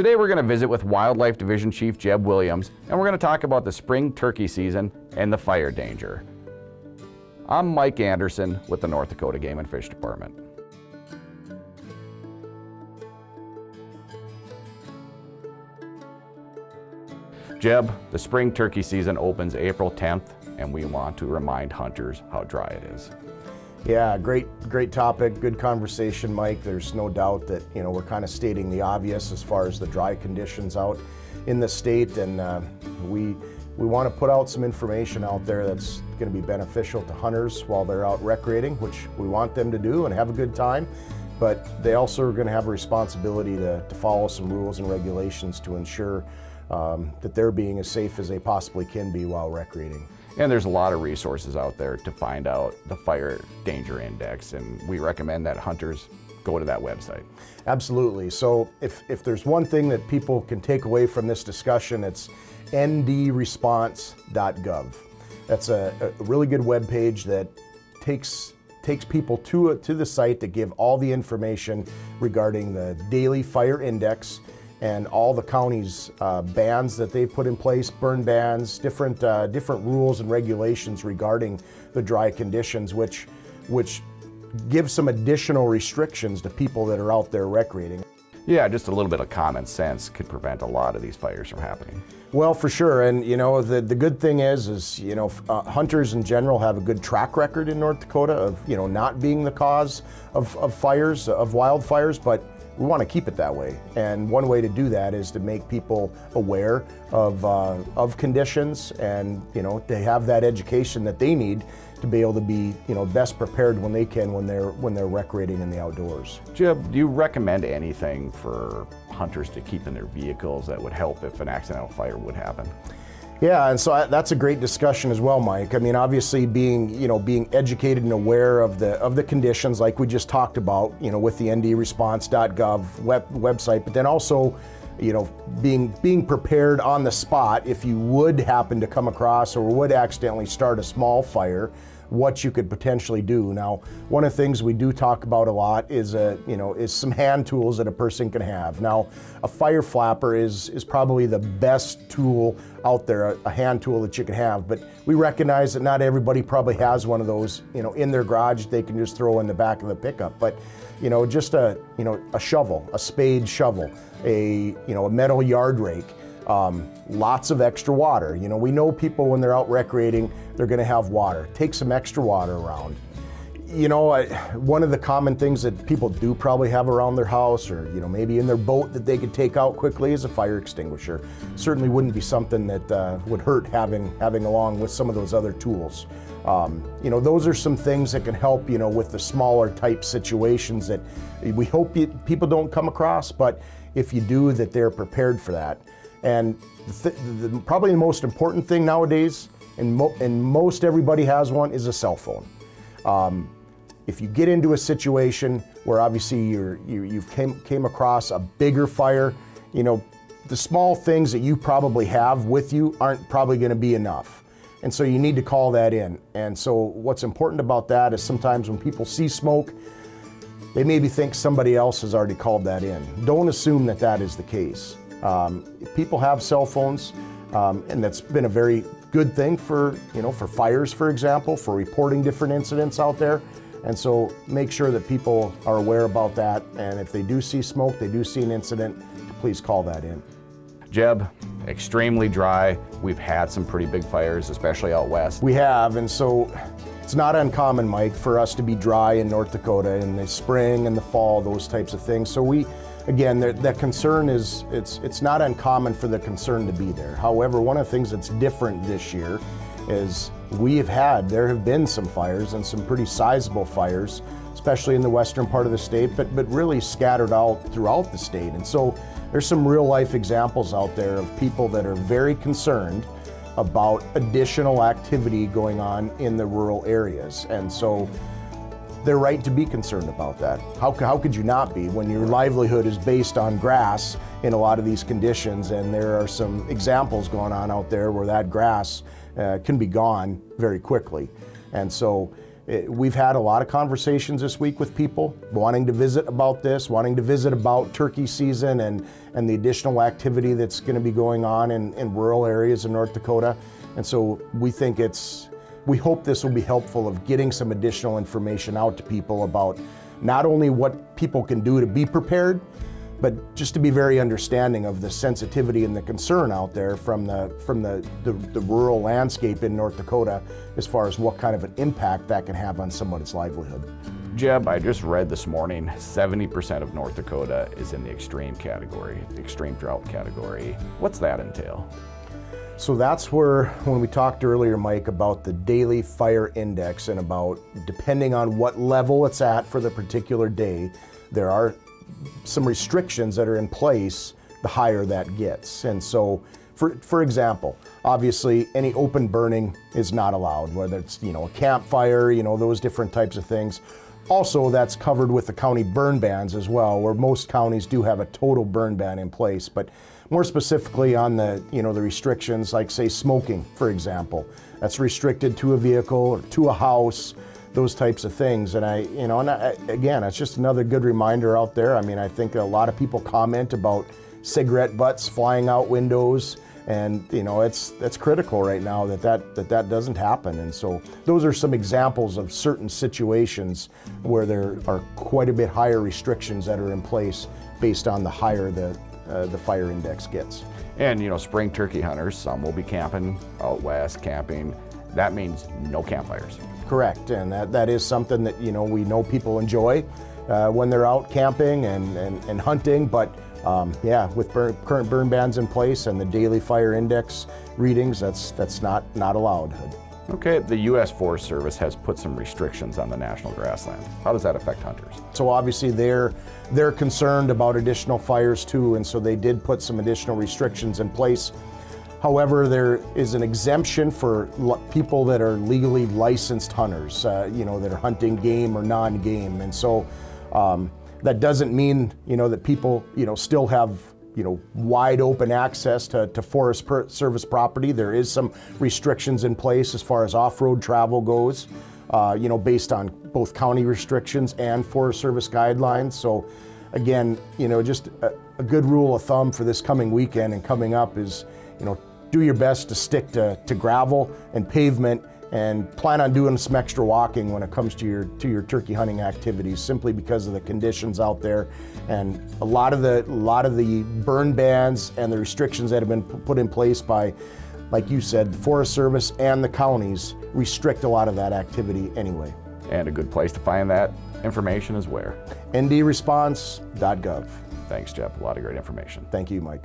Today we're going to visit with Wildlife Division Chief Jeb Williams and we're going to talk about the spring turkey season and the fire danger. I'm Mike Anderson with the North Dakota Game and Fish Department. Jeb, the spring turkey season opens April 10th and we want to remind hunters how dry it is. Yeah, great, great topic, good conversation, Mike. There's no doubt that you know we're kind of stating the obvious as far as the dry conditions out in the state, and uh, we we want to put out some information out there that's going to be beneficial to hunters while they're out recreating, which we want them to do and have a good time. But they also are going to have a responsibility to, to follow some rules and regulations to ensure um, that they're being as safe as they possibly can be while recreating. And there's a lot of resources out there to find out the fire danger index, and we recommend that hunters go to that website. Absolutely. So if, if there's one thing that people can take away from this discussion, it's ndresponse.gov. That's a, a really good web page that takes takes people to, to the site to give all the information regarding the daily fire index and all the county's uh, bans that they've put in place, burn bans, different uh, different rules and regulations regarding the dry conditions, which which give some additional restrictions to people that are out there recreating. Yeah, just a little bit of common sense could prevent a lot of these fires from happening. Well, for sure, and you know the the good thing is, is you know uh, hunters in general have a good track record in North Dakota of you know not being the cause of, of fires, of wildfires, but we want to keep it that way. And one way to do that is to make people aware of, uh, of conditions and, you know, they have that education that they need to be able to be, you know, best prepared when they can when they're, when they're recreating in the outdoors. Jeb, do you recommend anything for hunters to keep in their vehicles that would help if an accidental fire would happen? Yeah, and so I, that's a great discussion as well, Mike. I mean, obviously, being you know being educated and aware of the of the conditions, like we just talked about, you know, with the ndresponse.gov web, website, but then also, you know, being being prepared on the spot if you would happen to come across or would accidentally start a small fire what you could potentially do. Now, one of the things we do talk about a lot is a, you know, is some hand tools that a person can have. Now, a fire flapper is is probably the best tool out there, a, a hand tool that you can have, but we recognize that not everybody probably has one of those, you know, in their garage they can just throw in the back of the pickup. But, you know, just a, you know, a shovel, a spade shovel, a, you know, a metal yard rake, um, lots of extra water. You know, we know people when they're out recreating, they're going to have water. Take some extra water around. You know, I, one of the common things that people do probably have around their house or, you know, maybe in their boat that they could take out quickly is a fire extinguisher. Certainly wouldn't be something that uh, would hurt having, having along with some of those other tools. Um, you know, those are some things that can help, you know, with the smaller type situations that we hope you, people don't come across, but if you do, that they're prepared for that. And the the, probably the most important thing nowadays, and, mo and, most everybody has one, is a cell phone. Um, if you get into a situation where obviously you're, you, you've came, came across a bigger fire, you know, the small things that you probably have with you aren't probably going to be enough. And so you need to call that in. And so what's important about that is sometimes when people see smoke, they maybe think somebody else has already called that in. Don't assume that that is the case. Um, people have cell phones, um, and that's been a very good thing for, you know, for fires, for example, for reporting different incidents out there. And so make sure that people are aware about that. And if they do see smoke, they do see an incident, please call that in. Jeb, extremely dry. We've had some pretty big fires, especially out west. We have, and so it's not uncommon, Mike, for us to be dry in North Dakota in the spring and the fall, those types of things. So we again, that concern is, it's, it's not uncommon for the concern to be there. However, one of the things that's different this year is we have had, there have been some fires and some pretty sizable fires, especially in the western part of the state, but, but really scattered out throughout the state. And so there's some real life examples out there of people that are very concerned about additional activity going on in the rural areas. And so they're right to be concerned about that. How, how could you not be when your livelihood is based on grass in a lot of these conditions? And there are some examples going on out there where that grass uh, can be gone very quickly. And so it, we've had a lot of conversations this week with people wanting to visit about this, wanting to visit about turkey season and, and the additional activity that's going to be going on in, in rural areas in North Dakota. And so we think it's, we hope this will be helpful of getting some additional information out to people about not only what people can do to be prepared, but just to be very understanding of the sensitivity and the concern out there from the from the, the, the, rural landscape in North Dakota as far as what kind of an impact that can have on someone's livelihood. Jeb, I just read this morning 70% of North Dakota is in the extreme category, the extreme drought category. What's that entail? So that's where, when we talked earlier, Mike, about the daily fire index and about depending on what level it's at for the particular day, there are some restrictions that are in place the higher that gets. And so, for, for example, obviously any open burning is not allowed, whether it's, you know, a campfire, you know, those different types of things. Also, that's covered with the county burn bans as well, where most counties do have a total burn ban in place. But more specifically on the, you know, the restrictions, like say smoking, for example, that's restricted to a vehicle or to a house those types of things. And I, you know, and I, again, it's just another good reminder out there. I mean, I think a lot of people comment about cigarette butts flying out windows and you know it's that's critical right now that that that that doesn't happen and so those are some examples of certain situations where there are quite a bit higher restrictions that are in place based on the higher the uh, the fire index gets. And you know spring turkey hunters some will be camping out west camping. That means no campfires. Correct, and that, that is something that you know we know people enjoy uh, when they're out camping and, and, and hunting, but um, yeah, with burn, current burn bans in place and the daily fire index readings, that's, that's not, not allowed. Okay, the U.S. Forest Service has put some restrictions on the national grassland. How does that affect hunters? So obviously they're, they're concerned about additional fires too, and so they did put some additional restrictions in place However, there is an exemption for people that are legally licensed hunters, uh, you know, that are hunting game or non-game. And so um, that doesn't mean, you know, that people, you know, still have, you know, wide open access to, to Forest Service property. There is some restrictions in place as far as off-road travel goes, uh, you know, based on both county restrictions and Forest Service guidelines. So again, you know, just a, a good rule of thumb for this coming weekend and coming up is, you know, do your best to stick to, to gravel and pavement and plan on doing some extra walking when it comes to your to your turkey hunting activities simply because of the conditions out there and a lot of the a lot of the burn bans and the restrictions that have been put in place by like you said the Forest Service and the counties restrict a lot of that activity anyway. And a good place to find that information is where? ndresponse.gov. Thanks, Jeb. A lot of great information. Thank you, Mike.